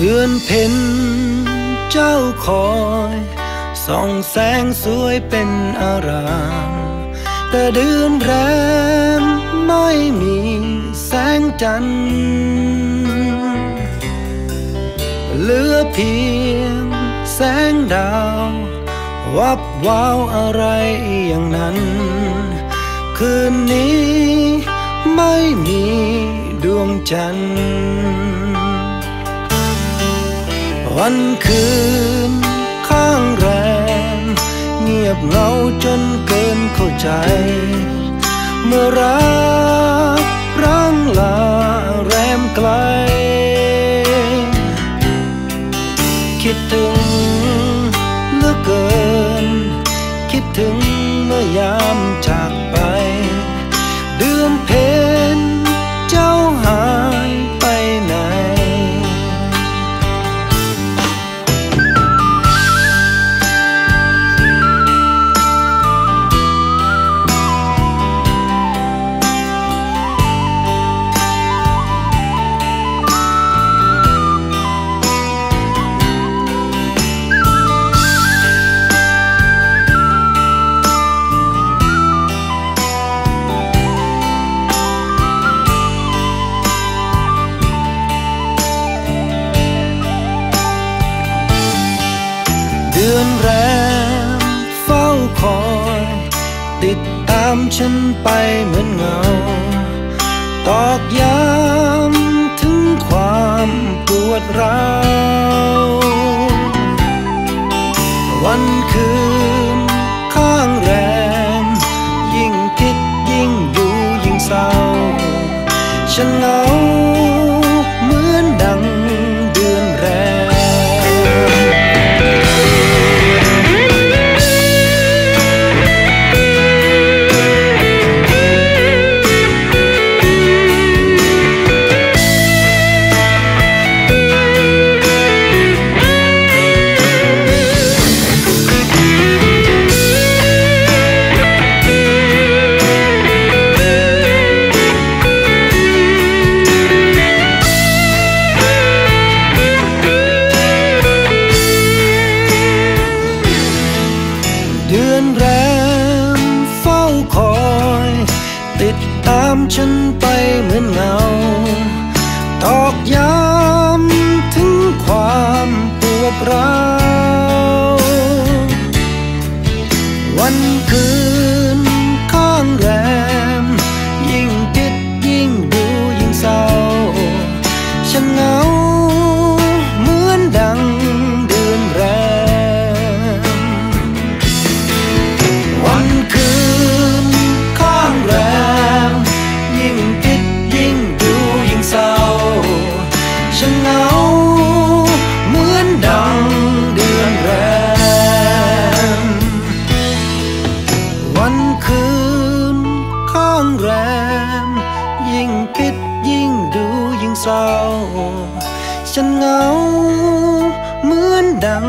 เพ็ญเจ้าคอยส่องแสงสวยเป็นอาราม แต่เดือนแรมไม่มีแสงจันทร์เหลือเพียงแสงดาว วับวาวอะไรอย่างนั้น คืนนี้ไม่มีดวงจันทร์ วันคืนข้างแรม เงียบเหงาจนเกินเข้าใจ เมื่อรักร้างลาแรมไกล ดือนแรมเฝ้าคอย ติดตามฉันไปเหมือนเงา ตอกย้ำถึงความปวดร้าววันคืนข้างแรม ยิ่งคิดยิ่งดูยิ่งเศร้าฉันเหงาามฉันไปเหมือนเงา ตอกย้ำถึงความปวดร้า sao ฉันเหงาเหมือนดัง